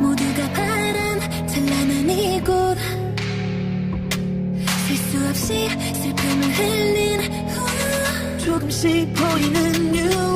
모두가 바람 찬란한 이곳. 셀 수 없이 슬픔을 흘린 후. 조금씩 보이는 뉴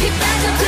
Keep back.